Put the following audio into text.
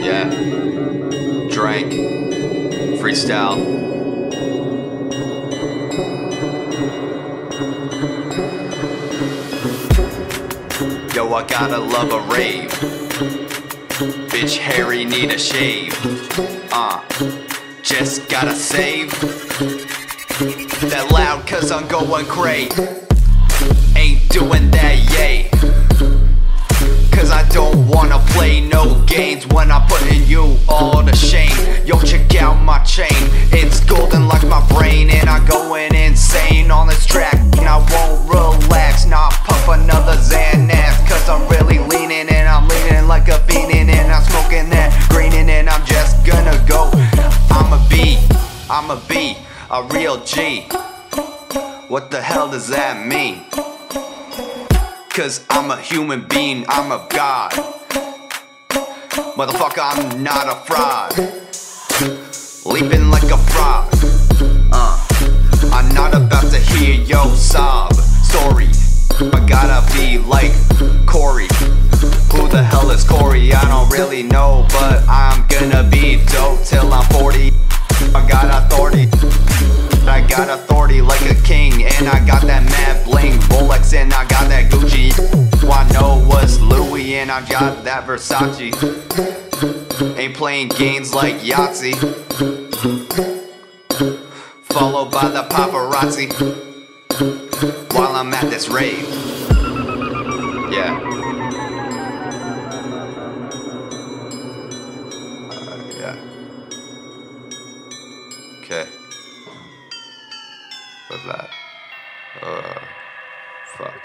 Yeah. Drank. Freestyle. Yo, I gotta love a rave. Bitch, Harry need a shave. Uh, just gotta save. That loud, cause I'm going crazy. Ain't doing that, games when I'm putting you all to shame. Yo, check out my chain, it's golden like my brain, and I'm going insane on this track. And I won't relax, not puff another Xanax. Cause I'm really leaning, and I'm leaning like a fiend, and I'm smoking that greening, and I'm just gonna go. I'm a B, I'm a B, a real G. What the hell does that mean? Cause I'm a human being, I'm a god. Motherfucker, I'm not a fraud. Leaping like a frog. Uh, I'm not about to hear yo sob story. I gotta be like Corey. Who the hell is Corey? I don't really know, but I'm gonna be dope till I'm 40. I got authority. I got authority like a king, and I got that I've got that Versace. Ain't playing games like Yahtzee. Followed by the paparazzi while I'm at this rave. Yeah. Uh, okay. What's that? Uh, fuck.